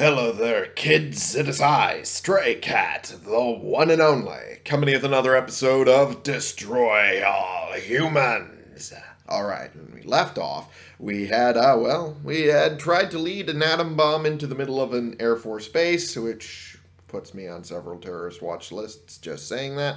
Hello there, kids. It is I, Stray Cat, the one and only, coming with another episode of Destroy All Humans. Alright, when we left off, we had, uh, well, we had tried to lead an atom bomb into the middle of an Air Force base, which puts me on several terrorist watch lists, just saying that.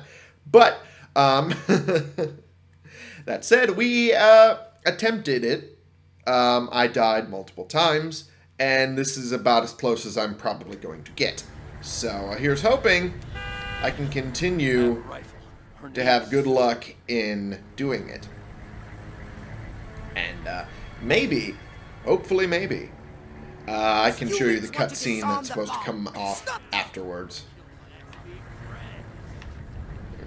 But, um, that said, we, uh, attempted it. Um, I died multiple times and this is about as close as I'm probably going to get. So uh, here's hoping I can continue to have good luck in doing it. And uh, maybe, hopefully maybe, uh, I can show you the cutscene that's supposed to come off afterwards.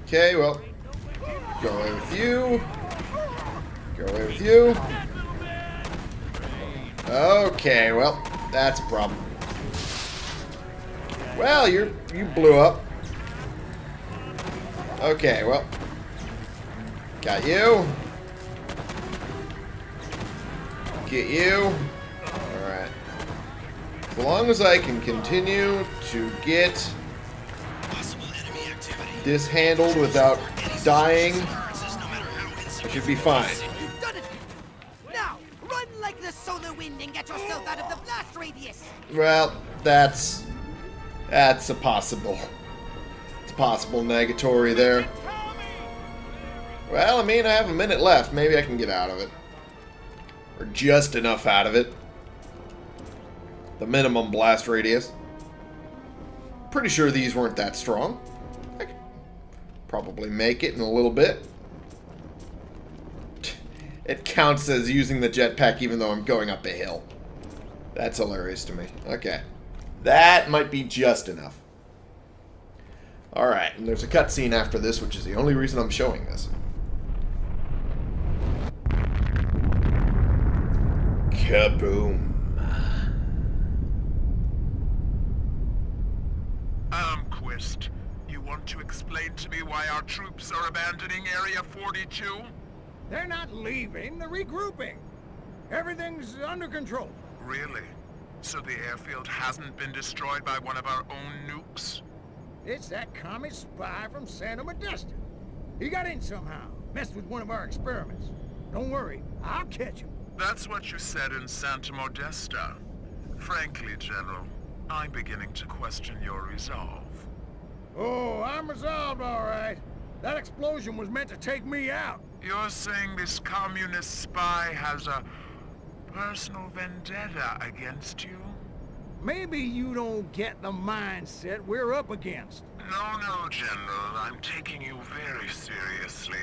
Okay, well, go away with you. Go away with you. Okay, well, that's a problem. Well, you you blew up. Okay, well. Got you. Get you. Alright. As long as I can continue to get this handled without dying, I should be fine solar wind and get yourself out of the blast radius. Well, that's that's a possible. It's a possible negatory there. Well, I mean, I have a minute left. Maybe I can get out of it. Or just enough out of it. The minimum blast radius. Pretty sure these weren't that strong. I could probably make it in a little bit it counts as using the jetpack even though I'm going up a hill. That's hilarious to me. Okay. That might be just enough. Alright, and there's a cutscene after this, which is the only reason I'm showing this. Kaboom. Um, Armquist, you want to explain to me why our troops are abandoning Area 42? They're not leaving, they're regrouping. Everything's under control. Really? So the airfield hasn't been destroyed by one of our own nukes? It's that commie spy from Santa Modesta. He got in somehow, messed with one of our experiments. Don't worry, I'll catch him. That's what you said in Santa Modesta. Frankly, General, I'm beginning to question your resolve. Oh, I'm resolved, all right. That explosion was meant to take me out. You're saying this communist spy has a personal vendetta against you? Maybe you don't get the mindset we're up against. No, no, General. I'm taking you very seriously.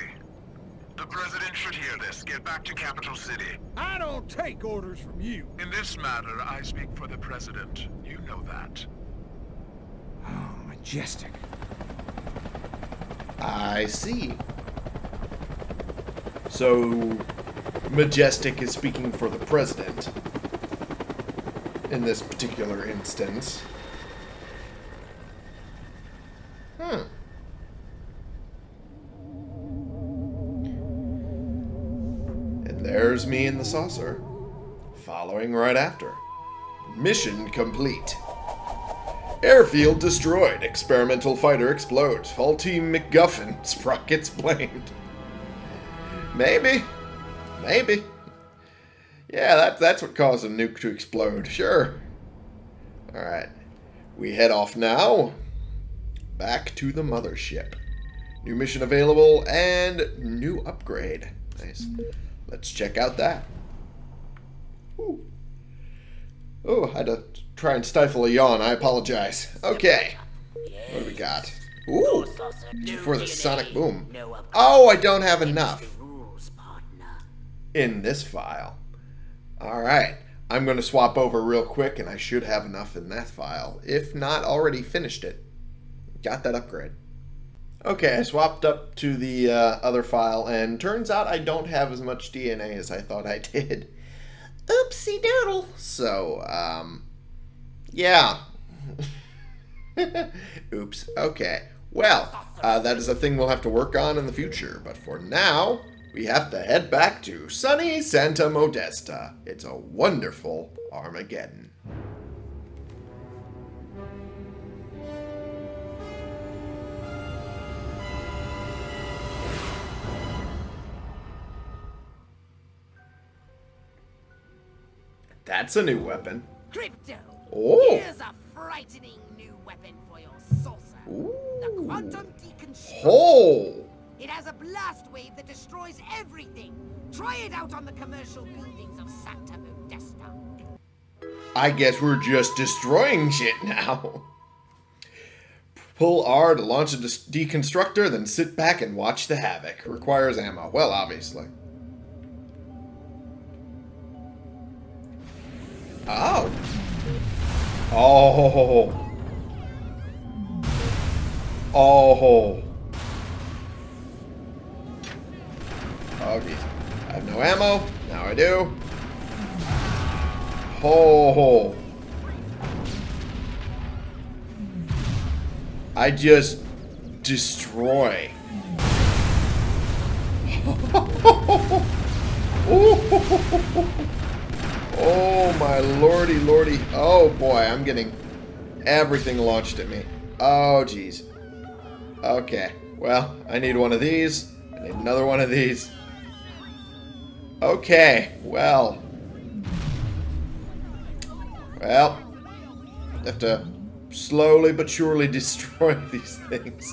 The President should hear this. Get back to Capital City. I don't take orders from you. In this matter, I speak for the President. You know that. Oh, majestic. I see. So, Majestic is speaking for the president in this particular instance. Hmm. And there's me in the saucer, following right after. Mission complete. Airfield destroyed. Experimental fighter explodes. Faulty MacGuffin. Sprockets blamed. Maybe. Maybe. Yeah, that, that's what caused a nuke to explode. Sure. Alright. We head off now. Back to the mothership. New mission available and new upgrade. Nice. Let's check out that. Ooh. Oh, I had to try and stifle a yawn. I apologize. Okay. What do we got? Ooh. For the sonic boom. Oh, I don't have enough in this file. Alright, I'm going to swap over real quick and I should have enough in that file. If not, already finished it. Got that upgrade. Okay, I swapped up to the uh, other file and turns out I don't have as much DNA as I thought I did. Oopsie doodle. So, um, yeah. Oops. Okay. Well, uh, that is a thing we'll have to work on in the future. But for now, we have to head back to sunny Santa Modesta. It's a wonderful Armageddon. That's a new weapon. Crypto. Oh. Here's a frightening new weapon for your saucer. Ooh. The quantum. Oh. It has a blast wave that destroys everything. Try it out on the commercial buildings of Santa Modesta. I guess we're just destroying shit now. Pull R to launch a deconstructor, then sit back and watch the havoc. Requires ammo. Well, obviously. Oh. Oh. Oh. Oh, geez. I have no ammo. Now I do. Oh. I just destroy. oh my lordy lordy. Oh boy, I'm getting everything launched at me. Oh jeez. Okay, well, I need one of these. I need another one of these. Okay, well. Well, have to slowly but surely destroy these things.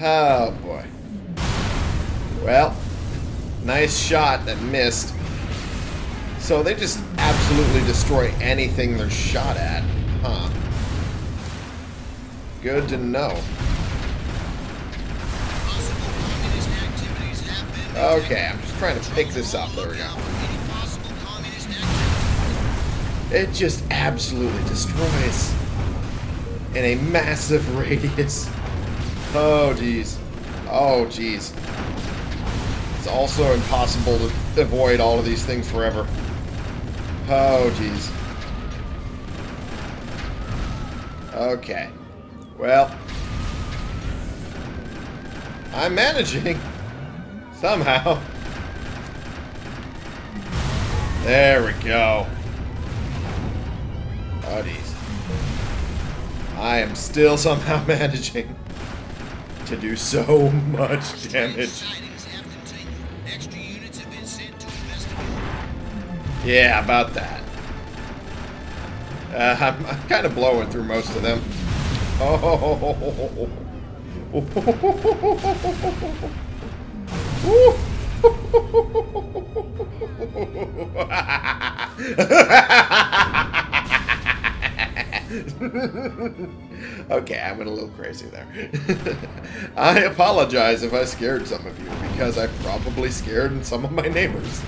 Oh boy. Well, nice shot that missed. So they just absolutely destroy anything they're shot at, huh? Good to know. Okay, I'm just trying to pick this up. There we go. It just absolutely destroys in a massive radius. Oh, jeez. Oh, jeez. It's also impossible to avoid all of these things forever. Oh, jeez. Okay. Well. I'm managing. Somehow. There we go. Jeez. I am still somehow managing to do so much damage. Yeah, about that. Uh, I'm, I'm kind of blowing through most of them. Oh. okay, I went a little crazy there. I apologize if I scared some of you, because I probably scared some of my neighbors.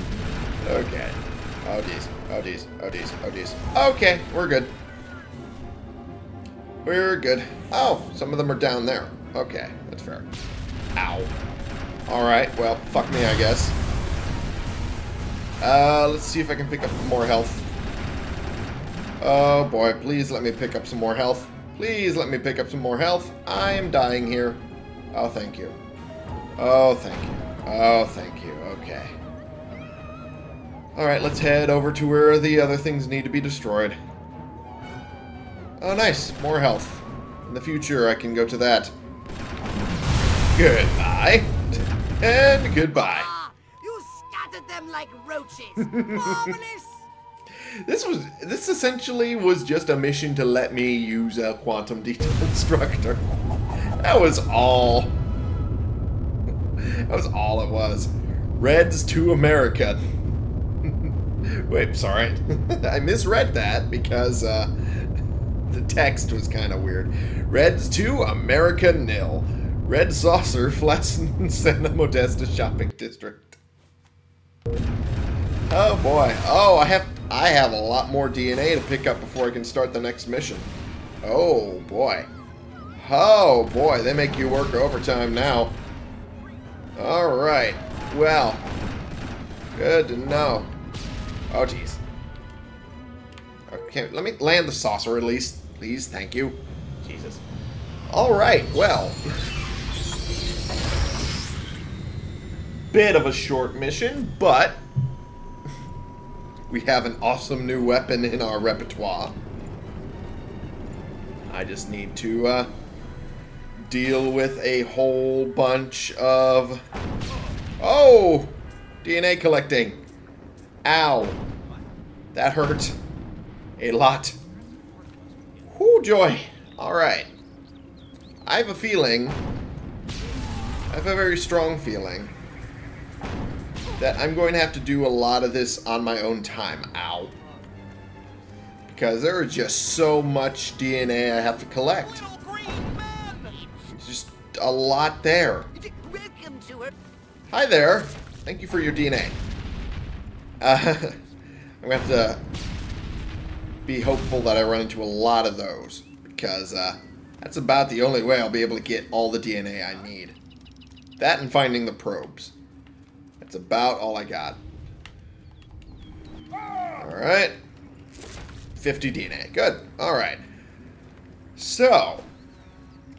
Okay. Oh, geez. Oh, geez. Oh, geez. Oh, geez. Okay, we're good. We're good. Oh, some of them are down there. Okay, that's fair. Ow. Alright, well, fuck me, I guess. Uh, let's see if I can pick up more health. Oh boy, please let me pick up some more health. Please let me pick up some more health. I am dying here. Oh, thank you. Oh, thank you. Oh, thank you. Okay. Alright, let's head over to where the other things need to be destroyed. Oh, nice. More health. In the future, I can go to that. Goodbye. And goodbye. Ah, you scattered them like roaches. Marvelous. This was this essentially was just a mission to let me use a quantum deconstructor. That was all. That was all it was. Reds to America. Wait, sorry. I misread that because uh, the text was kind of weird. Reds to America nil. Red saucer flatten Santa Modesta shopping district. Oh boy. Oh, I have I have a lot more DNA to pick up before I can start the next mission. Oh boy. Oh boy, they make you work overtime now. Alright. Well. Good to know. Oh jeez. Okay, let me land the saucer at least. Please, thank you. Jesus. Alright, well. Bit of a short mission, but we have an awesome new weapon in our repertoire. I just need to uh, deal with a whole bunch of... Oh! DNA collecting. Ow. That hurt. A lot. Whoo, joy. Alright. I have a feeling... I have a very strong feeling that I'm going to have to do a lot of this on my own time. Ow. Because there is just so much DNA I have to collect. Just a lot there. Welcome to it. Hi there. Thank you for your DNA. Uh, I'm going to have to be hopeful that I run into a lot of those. Because uh, that's about the only way I'll be able to get all the DNA I need. That and finding the probes. That's about all I got. Alright. 50 DNA. Good. Alright. So.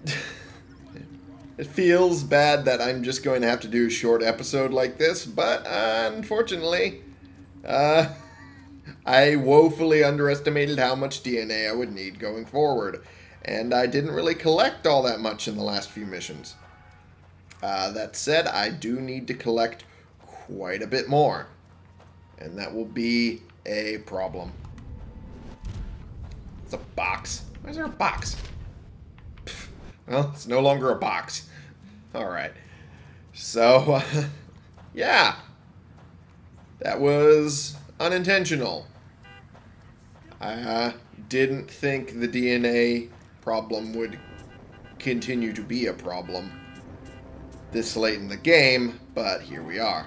it feels bad that I'm just going to have to do a short episode like this, but uh, unfortunately, uh, I woefully underestimated how much DNA I would need going forward. And I didn't really collect all that much in the last few missions. Uh, that said, I do need to collect quite a bit more. And that will be a problem. It's a box. Why is there a box? Pfft. Well, it's no longer a box. Alright. So, uh, yeah. That was unintentional. I uh, didn't think the DNA problem would continue to be a problem this late in the game, but here we are.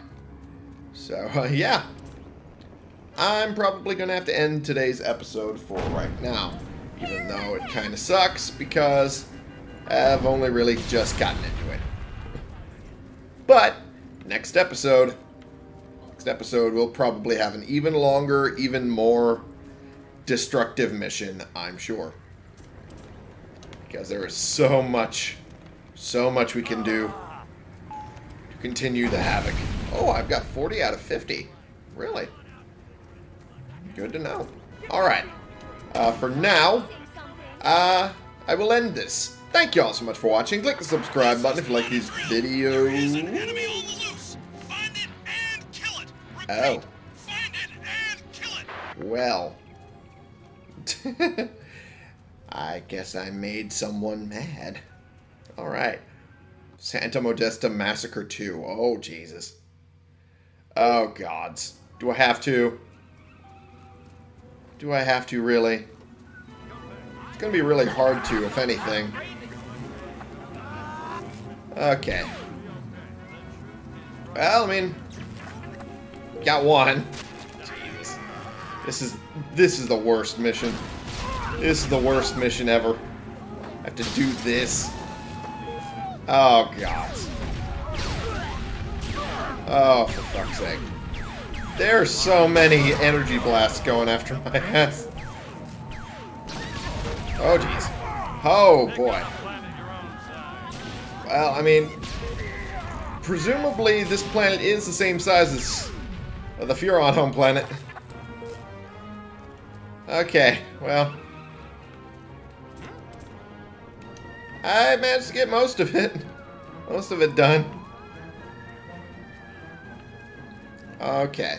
So, uh, yeah. I'm probably going to have to end today's episode for right now. Even though it kind of sucks because I've only really just gotten into it. But, next episode, next episode we'll probably have an even longer, even more destructive mission, I'm sure. Because there is so much, so much we can do continue the havoc. Oh, I've got 40 out of 50. Really? Good to know. Alright. Uh, for now, uh, I will end this. Thank you all so much for watching. Click the subscribe button if you like these videos. Oh. Well. I guess I made someone mad. Alright. Santa Modesta Massacre 2. Oh, Jesus. Oh, gods. Do I have to? Do I have to, really? It's gonna be really hard to, if anything. Okay. Well, I mean... Got one. Jesus. This is this is the worst mission. This is the worst mission ever. I have to do this. Oh god. Oh, for fuck's sake. There's so many energy blasts going after my ass. Oh jeez. Oh boy. Well, I mean, presumably this planet is the same size as the Furon home planet. Okay, well. I managed to get most of it. Most of it done. Okay.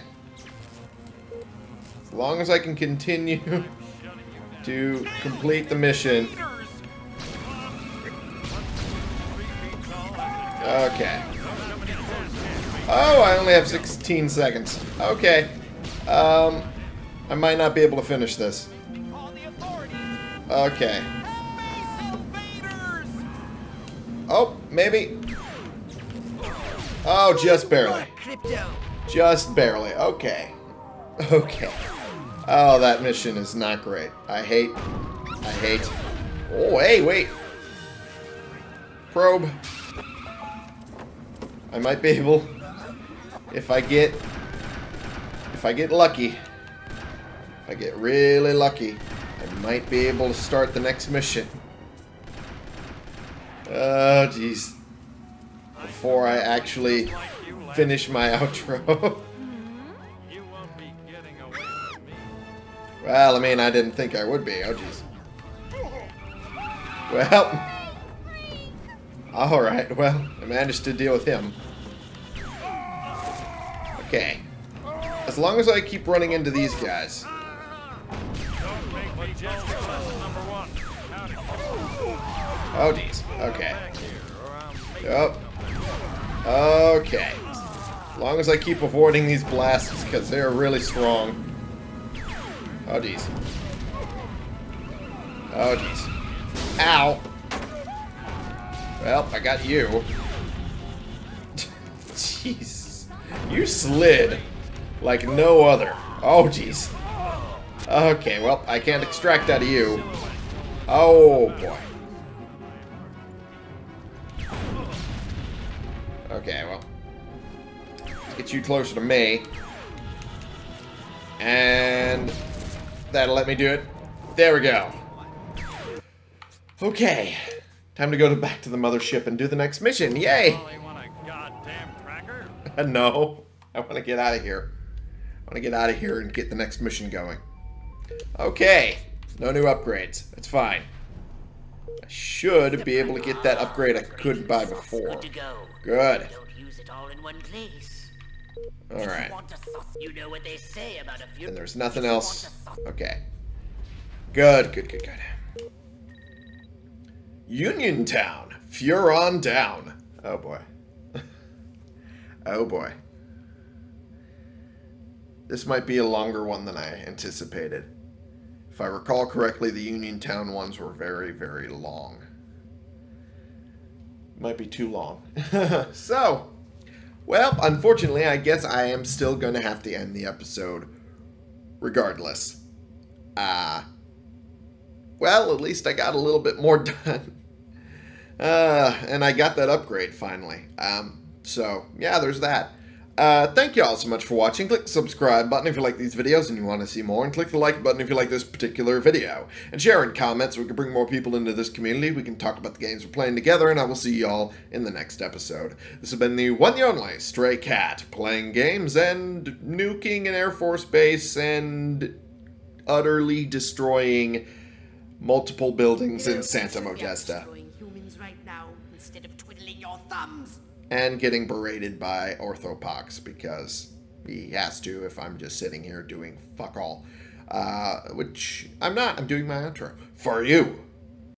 As long as I can continue to complete the mission. Okay. Oh, I only have 16 seconds. Okay. Um, I might not be able to finish this. Okay. Oh, maybe. Oh, just barely. Just barely. Okay. Okay. Oh, that mission is not great. I hate. I hate. Oh, hey, wait. Probe. I might be able, if I get, if I get lucky, if I get really lucky, I might be able to start the next mission. Oh, jeez. Before I actually finish my outro. well, I mean, I didn't think I would be. Oh, jeez. Well. Alright, well, I managed to deal with him. Okay. As long as I keep running into these guys, Oh, geez. Okay. Yep. Okay. As long as I keep avoiding these blasts, because they're really strong. Oh, jeez. Oh, jeez. Ow! Well, I got you. Jeez. You slid like no other. Oh, jeez. Okay, well, I can't extract out of you. Oh, boy. Let's get you closer to me. And that'll let me do it. There we go. Okay. Time to go to back to the mothership and do the next mission. Yay! Oh, Only want a goddamn cracker? no. I want to get out of here. I want to get out of here and get the next mission going. Okay. No new upgrades. That's fine. I should be able to get that upgrade I couldn't buy before. Good to. Good. Don't use it all in one place. Alright. Want a sauce? You know what they say about a few. And there's nothing else. Okay. Good, good, good, good. Uniontown. Furon down. Oh boy. oh boy. This might be a longer one than I anticipated. If I recall correctly, the Uniontown ones were very, very long. Might be too long. so, well, unfortunately, I guess I am still going to have to end the episode regardless. Uh, well, at least I got a little bit more done. Uh, and I got that upgrade finally. Um, so, yeah, there's that. Uh, thank you all so much for watching. Click the subscribe button if you like these videos and you want to see more, and click the like button if you like this particular video. And share in comments so we can bring more people into this community. We can talk about the games we're playing together, and I will see y'all in the next episode. This has been the one and only Stray Cat, playing games and nuking an Air Force base and utterly destroying multiple buildings in Santa Modesta. Right now instead of twiddling your thumbs. And getting berated by Orthopox because he has to if I'm just sitting here doing fuck all. Uh, which I'm not. I'm doing my intro for you.